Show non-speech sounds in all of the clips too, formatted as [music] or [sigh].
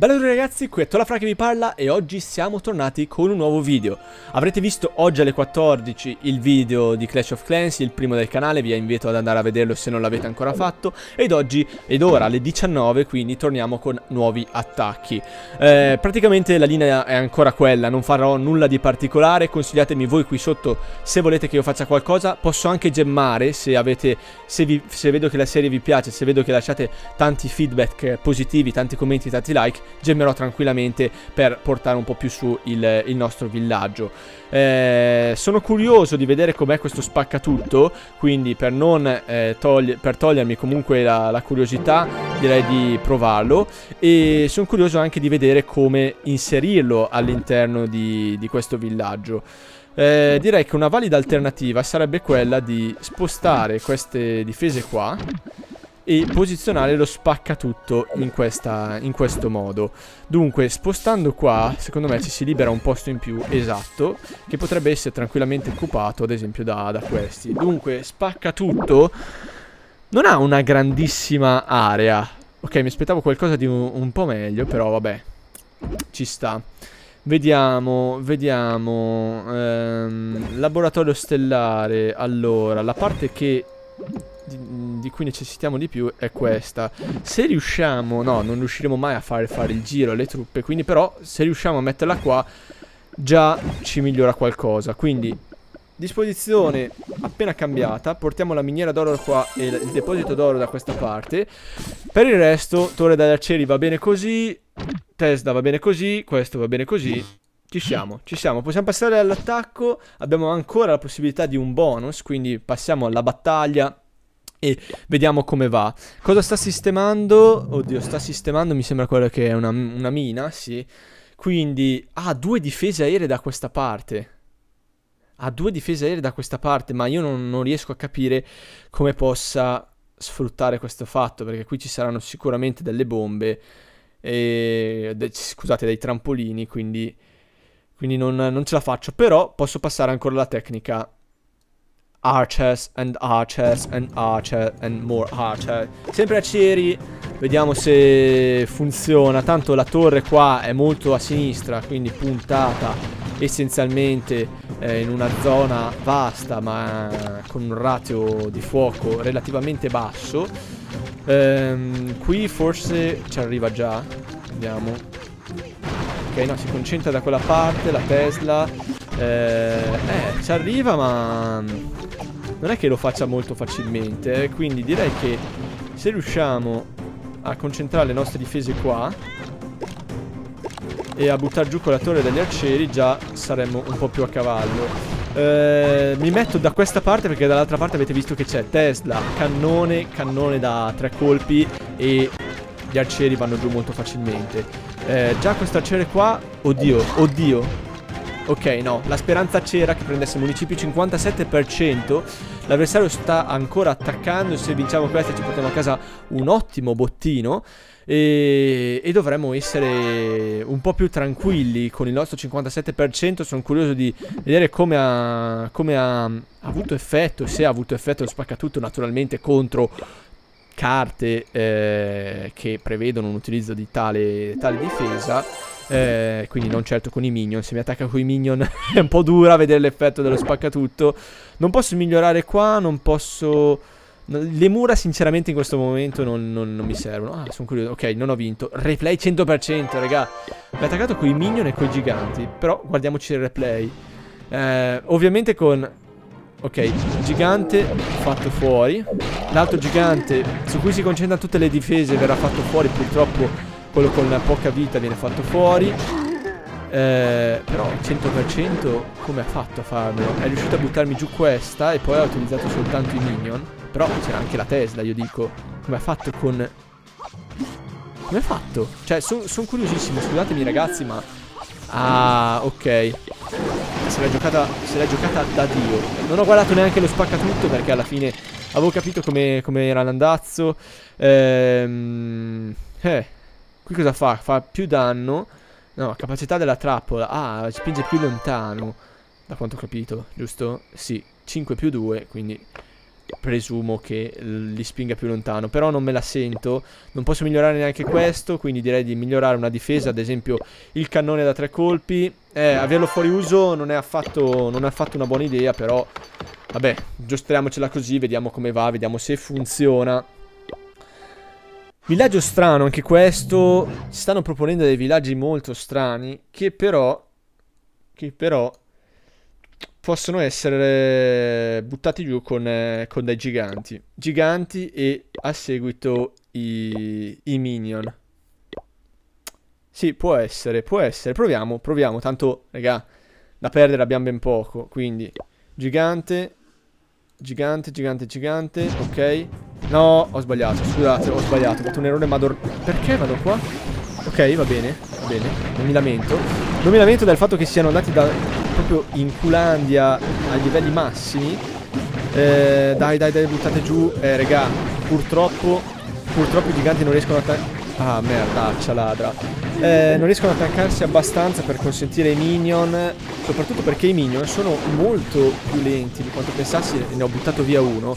Bella ragazzi, qui è Tolafra che vi parla e oggi siamo tornati con un nuovo video. Avrete visto oggi alle 14 il video di Clash of Clans, il primo del canale, vi invito ad andare a vederlo se non l'avete ancora fatto. Ed oggi, ed ora alle 19, quindi torniamo con nuovi attacchi. Eh, praticamente la linea è ancora quella, non farò nulla di particolare, consigliatemi voi qui sotto se volete che io faccia qualcosa. Posso anche gemmare se avete, se, vi, se vedo che la serie vi piace, se vedo che lasciate tanti feedback positivi, tanti commenti, tanti like gemmerò tranquillamente per portare un po' più su il, il nostro villaggio. Eh, sono curioso di vedere com'è questo spaccatutto, quindi per, non, eh, togli per togliermi comunque la, la curiosità direi di provarlo e sono curioso anche di vedere come inserirlo all'interno di, di questo villaggio. Eh, direi che una valida alternativa sarebbe quella di spostare queste difese qua e posizionare lo spaccatutto in, questa, in questo modo. Dunque, spostando qua, secondo me ci si libera un posto in più esatto, che potrebbe essere tranquillamente occupato, ad esempio, da, da questi. Dunque, spaccatutto non ha una grandissima area. Ok, mi aspettavo qualcosa di un, un po' meglio, però vabbè, ci sta. Vediamo, vediamo. Ehm, laboratorio stellare. Allora, la parte che di, cui necessitiamo di più è questa. Se riusciamo, no, non riusciremo mai a fare, fare il giro alle truppe, quindi però se riusciamo a metterla qua già ci migliora qualcosa. Quindi disposizione appena cambiata, portiamo la miniera d'oro qua e il deposito d'oro da questa parte. Per il resto, torre dagli arcieri va bene così, Tesla va bene così, questo va bene così. Ci siamo, ci siamo. Possiamo passare all'attacco. Abbiamo ancora la possibilità di un bonus, quindi passiamo alla battaglia e vediamo come va. Cosa sta sistemando? Oddio, sta sistemando, mi sembra quello che è una, una mina, sì. Quindi ha ah, due difese aeree da questa parte. Ha due difese aeree da questa parte, ma io non, non riesco a capire come possa sfruttare questo fatto, perché qui ci saranno sicuramente delle bombe, e, de, scusate, dei trampolini, quindi, quindi non, non ce la faccio. Però posso passare ancora la tecnica archers and archers and archer and more archer. Sempre arcieri vediamo se funziona. Tanto la torre qua è molto a sinistra quindi puntata essenzialmente eh, in una zona vasta ma con un ratio di fuoco relativamente basso. Ehm, qui forse ci arriva già. Vediamo. Ok no si concentra da quella parte la Tesla. Eh, eh ci arriva ma non è che lo faccia molto facilmente, eh, quindi direi che se riusciamo a concentrare le nostre difese qua e a buttare giù con la torre degli arcieri già saremmo un po' più a cavallo. Eh, mi metto da questa parte perché dall'altra parte avete visto che c'è Tesla, cannone, cannone da tre colpi e gli arcieri vanno giù molto facilmente. Eh, già questo arciere qua, oddio, oddio, Ok, no, la speranza c'era che prendesse municipio 57%. L'avversario sta ancora attaccando. Se vinciamo questa ci portiamo a casa un ottimo bottino. E, e, dovremmo essere un po' più tranquilli con il nostro 57%. Sono curioso di vedere come ha, come ha avuto effetto, se ha avuto effetto lo spaccatutto naturalmente contro carte eh, che prevedono un utilizzo di tale, tale difesa. Eh, quindi non certo con i minion. Se mi attacca con i minion [laughs] è un po' dura vedere l'effetto dello spaccatutto. Non posso migliorare qua, non posso... Le mura sinceramente in questo momento non, non, non mi servono. Ah, sono curioso. Ok, non ho vinto. Replay 100%, raga. Mi ha attaccato con i minion e con i giganti. Però guardiamoci il replay. Eh, ovviamente con... Ok, gigante fatto fuori. L'altro gigante su cui si concentrano tutte le difese verrà fatto fuori purtroppo quello con poca vita viene fatto fuori. Eh, Però 100% come ha fatto a farlo? È riuscito a buttarmi giù questa E poi ha utilizzato soltanto i minion. Però c'era anche la Tesla io dico. Come ha fatto con... Come ha fatto? Cioè sono son curiosissimo. Scusatemi ragazzi ma Ah ok. Se l'ha giocata, giocata da Dio. Non ho guardato neanche lo spaccatutto Perché alla fine avevo capito come, come era l'andazzo. Ehm... Eh Qui cosa fa? Fa più danno. No, capacità della trappola. Ah, spinge più lontano. Da quanto ho capito, giusto? Sì, 5 più 2, quindi presumo che li spinga più lontano. Però non me la sento, non posso migliorare neanche questo, quindi direi di migliorare una difesa, ad esempio il cannone da tre colpi. Eh, averlo fuori uso non è affatto, non è affatto una buona idea, però vabbè, giostriamocela così, vediamo come va, vediamo se funziona. Villaggio strano anche questo, ci stanno proponendo dei villaggi molto strani che però, che però possono essere buttati giù con, eh, con dei giganti. Giganti e a seguito i, i minion. Sì, può essere, può essere. Proviamo, proviamo. Tanto, raga, da perdere abbiamo ben poco. Quindi, gigante, gigante, gigante, gigante. Ok. No, ho sbagliato, scusate, ho sbagliato. Ho fatto un errore mador... Perché vado qua? Ok, va bene, va bene. Non mi lamento. Non mi lamento del fatto che siano andati da proprio in Culandia a livelli massimi. Eh, dai, dai, dai, buttate giù. Eh, regà, purtroppo, purtroppo i giganti non riescono a attaccare... Ah, merdaccia ladra. Eh, non riescono ad attaccarsi abbastanza per consentire ai minion, soprattutto perché i minion sono molto più lenti di quanto pensassi, ne ho buttato via uno.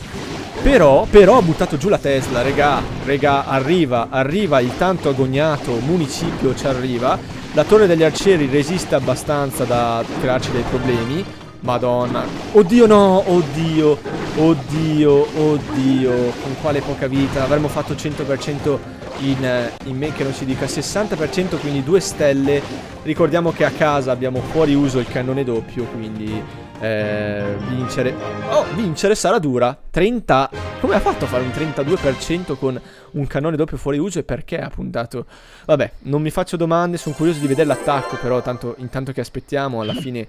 Però, però ho buttato giù la Tesla, regà, regà, arriva, arriva il tanto agognato municipio ci arriva la torre degli arcieri resiste abbastanza da crearci dei problemi. Madonna. Oddio no, oddio, oddio, oddio. Con quale poca vita. Avremmo fatto 100% in, in me che non si dica 60%, quindi due stelle. Ricordiamo che a casa abbiamo fuori uso il cannone doppio, quindi eh, vincere. Oh, vincere sarà dura. 30. Come ha fatto a fare un 32% con un cannone doppio fuori uso e perché ha puntato? Vabbè, non mi faccio domande, sono curioso di vedere l'attacco, però tanto, intanto che aspettiamo, alla fine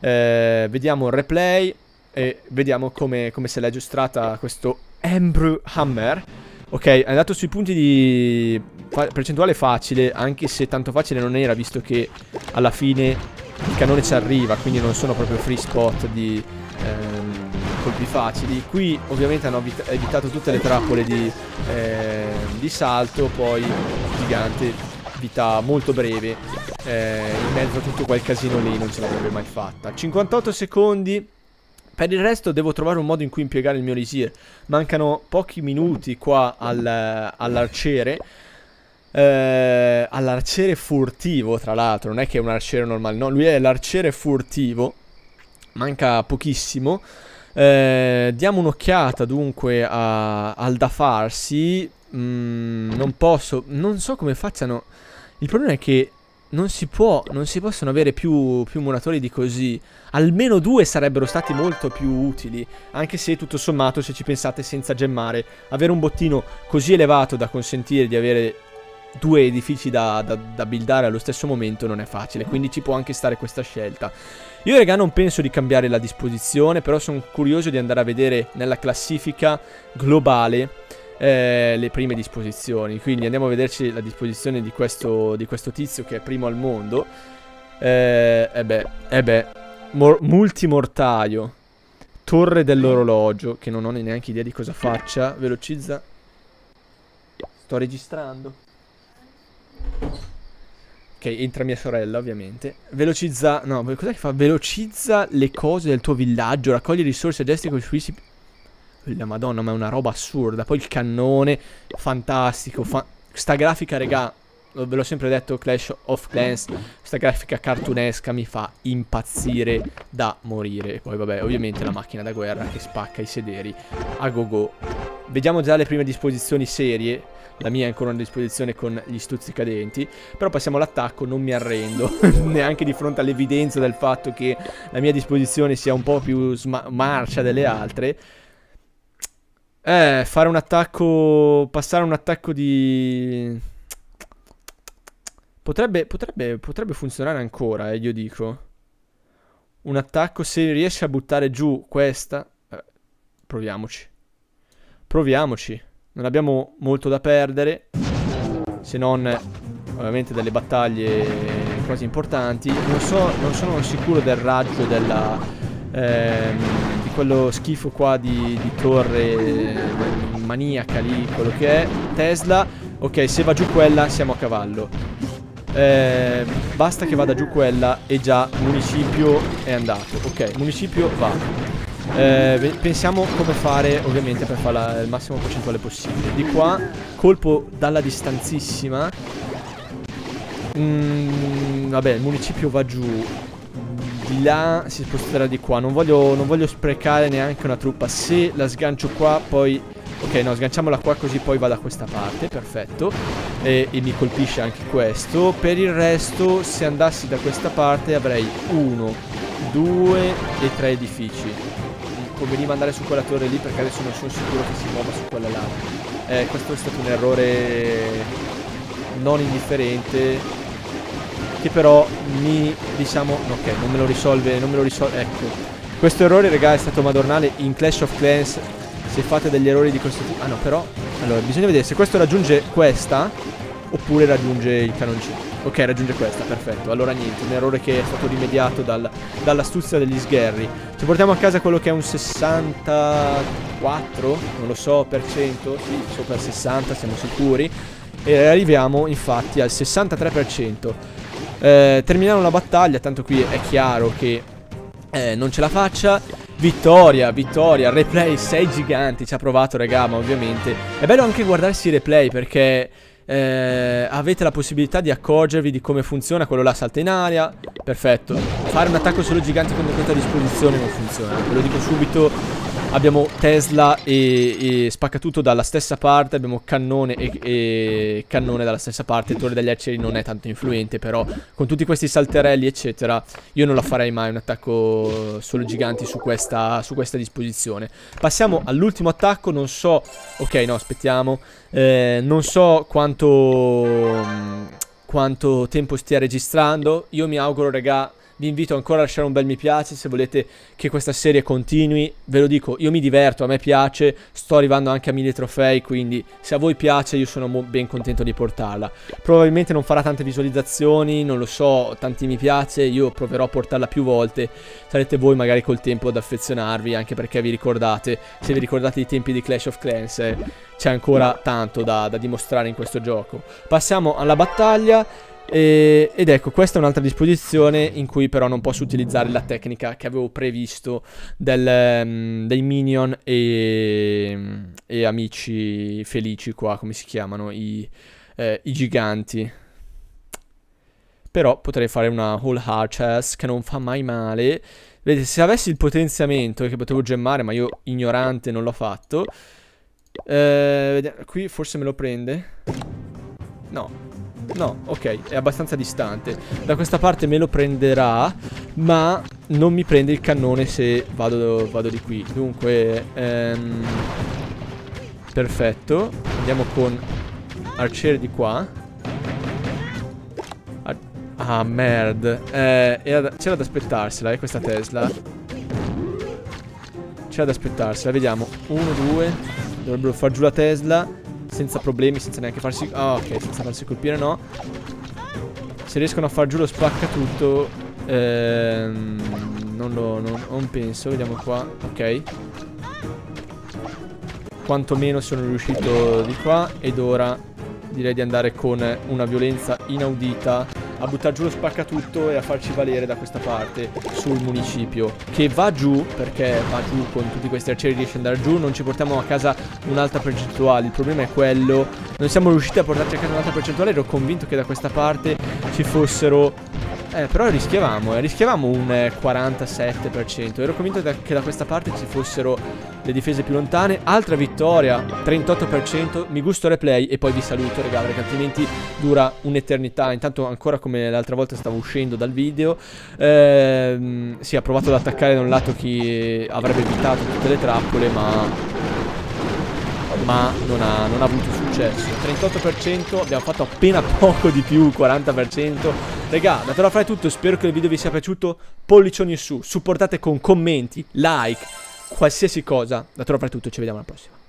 eh, vediamo il replay e vediamo come, come se l'è aggiustata questo Embrew Hammer. Ok, è andato sui punti di fa percentuale facile, anche se tanto facile non era, visto che alla fine il cannone ci arriva, quindi non sono proprio free spot di ehm, colpi facili. Qui ovviamente hanno evitato tutte le trappole di, eh, di salto, poi gigante, vita molto breve, eh, in mezzo a tutto quel casino lì non ce l'avrebbe mai fatta. 58 secondi. Per il resto devo trovare un modo in cui impiegare il mio Lisir. Mancano pochi minuti qua al, all'arciere eh, all'arciere furtivo, tra l'altro, non è che è un arciere normale, no, lui è l'arciere furtivo, manca pochissimo. Eh, diamo un'occhiata dunque a, al da farsi. Mm, non posso, non so come facciano. Il problema è che non si può, non si possono avere più, più muratori di così. Almeno due sarebbero stati molto più utili. Anche se tutto sommato, se ci pensate senza gemmare, avere un bottino così elevato da consentire di avere due edifici da, da, da buildare allo stesso momento non è facile, quindi ci può anche stare questa scelta. Io raga non penso di cambiare la disposizione, però sono curioso di andare a vedere nella classifica globale eh, le prime disposizioni. Quindi andiamo a vederci la disposizione di questo, di questo tizio che è primo al mondo. Eh, e beh, eh beh, multimortaio, torre dell'orologio, che non ho neanche idea di cosa faccia, velocizza. Sto registrando. Ok, entra mia sorella, ovviamente. Velocizza... No, cos'è che fa? Velocizza le cose del tuo villaggio, raccoglie risorse e gesti con i suoi... La madonna, ma è una roba assurda. Poi il cannone, fantastico. Fa... Sta grafica, regà, ve l'ho sempre detto, Clash of Clans, questa grafica cartunesca mi fa impazzire da morire. E poi, vabbè, ovviamente la macchina da guerra che spacca i sederi a go go. Vediamo già le prime disposizioni serie la mia è ancora a disposizione con gli stuzzicadenti. Però passiamo all'attacco, non mi arrendo. [laughs] Neanche di fronte all'evidenza del fatto che la mia disposizione sia un po' più marcia delle altre. Eh, fare un attacco... Passare un attacco di... Potrebbe, potrebbe, potrebbe funzionare ancora, eh, io dico. Un attacco, se riesce a buttare giù questa... Eh, proviamoci. Proviamoci. Non abbiamo molto da perdere, se non ovviamente delle battaglie quasi importanti. Non, so, non sono sicuro del raggio della, ehm, quello schifo qua di, di torre maniaca lì, quello che è. Tesla, ok, se va giù quella siamo a cavallo. Eh, basta che vada giù quella e già municipio è andato. Ok, municipio va. Eh, pensiamo come fare ovviamente per farla il massimo percentuale possibile. Di qua, colpo dalla distanzissima. Mm, vabbè, il municipio va giù. Di là si sposterà di qua. Non voglio, non voglio sprecare neanche una truppa. Se la sgancio qua, poi Ok, no, sganciamola qua così poi va da questa parte, perfetto. E, e, mi colpisce anche questo. Per il resto, se andassi da questa parte avrei uno, due e tre edifici. Conveniva andare su quella torre lì perché adesso non sono sicuro che si muova su quella là. Eh, questo è stato un errore non indifferente che però mi, diciamo, ok, non me lo risolve, non me lo risolve, ecco. Questo errore, raga, è stato madornale in Clash of Clans se fate degli errori di questo tipo. Ah no, però. Allora, bisogna vedere se questo raggiunge questa oppure raggiunge il canoncino. Ok, raggiunge questa, perfetto. Allora niente, un errore che è stato rimediato dal, dall'astuzia degli sgherri. Ci portiamo a casa quello che è un 64, non lo so, per cento, sì, sopra il 60, siamo sicuri. E arriviamo infatti al 63%. Eh, terminare la battaglia, tanto qui è chiaro che eh, non ce la faccia. Vittoria, vittoria, replay 6 giganti, ci ha provato regà, ma ovviamente. È bello anche guardarsi i replay perché eh, avete la possibilità di accorgervi di come funziona Quello là salta in aria, perfetto. Fare un attacco solo giganti con questa disposizione non funziona. Ve lo dico subito Abbiamo Tesla e, e Spaccatutto dalla stessa parte Abbiamo Cannone e, e, Cannone dalla stessa parte Torre degli Arcieri non è tanto influente Però con tutti questi salterelli eccetera Io non la farei mai un attacco solo giganti su questa, su questa disposizione. Passiamo all'ultimo attacco Non so Ok no aspettiamo eh, Non so quanto Quanto tempo stia registrando Io mi auguro regà vi invito ancora a lasciare un bel mi piace se volete che questa serie continui. Ve lo dico, io mi diverto, a me piace, sto arrivando anche a mille trofei, quindi se a voi piace io sono ben contento di portarla. Probabilmente non farà tante visualizzazioni, non lo so, tanti mi piace, io proverò a portarla più volte. Sarete voi magari col tempo ad affezionarvi, anche perché vi ricordate, se vi ricordate i tempi di Clash of Clans, eh, c'è ancora tanto da, da dimostrare in questo gioco. Passiamo alla battaglia. E, ed ecco, questa è un'altra disposizione in cui però non posso utilizzare la tecnica che avevo previsto del, um, dei minion e, e, amici felici qua, come si chiamano, i, eh, i giganti. Però potrei fare una Whole Arches che non fa mai male. Vedete, se avessi il potenziamento che potevo gemmare, ma io ignorante non l'ho fatto. Eh, qui forse me lo prende. No, No, ok, è abbastanza distante. Da questa parte me lo prenderà, ma non mi prende il cannone se vado, vado di qui. Dunque, ehm, perfetto. Andiamo con arciere di qua. Ar ah, merda. Eh, c'era da aspettarsela, eh, questa Tesla. C'era da aspettarsela, vediamo. Uno, due. Dovrebbero far giù la Tesla senza problemi, senza neanche farsi... Ah, ok, senza farsi colpire no. Se riescono a far giù lo spacca tutto... Ehm, non lo... Non, non penso, vediamo qua. Ok. Quantomeno sono riuscito di qua ed ora direi di andare con una violenza inaudita a buttare giù lo spaccatutto e a farci valere da questa parte sul municipio che va giù perché va giù con tutti questi arcieri riesce ad andare giù non ci portiamo a casa un'alta percentuale. Il problema è quello non siamo riusciti a portarci a casa un'alta percentuale ero convinto che da questa parte ci fossero eh, però rischiavamo, eh, rischiavamo un 47%. Ero convinto da, che da questa parte ci fossero le difese più lontane. Altra vittoria, 38%. Mi gusto replay e poi vi saluto, raga, perché altrimenti dura un'eternità. Intanto ancora come l'altra volta stavo uscendo dal video. Ehm, sì, ha provato ad attaccare da un lato chi avrebbe evitato tutte le trappole, ma ma non ha, non ha, avuto successo. 38% abbiamo fatto appena poco di più 40% Regà, datelo a fare tutto Spero che il video vi sia piaciuto. Pollicioni su Supportate con commenti, like Qualsiasi cosa. Datelo a fare tutto Ci vediamo alla prossima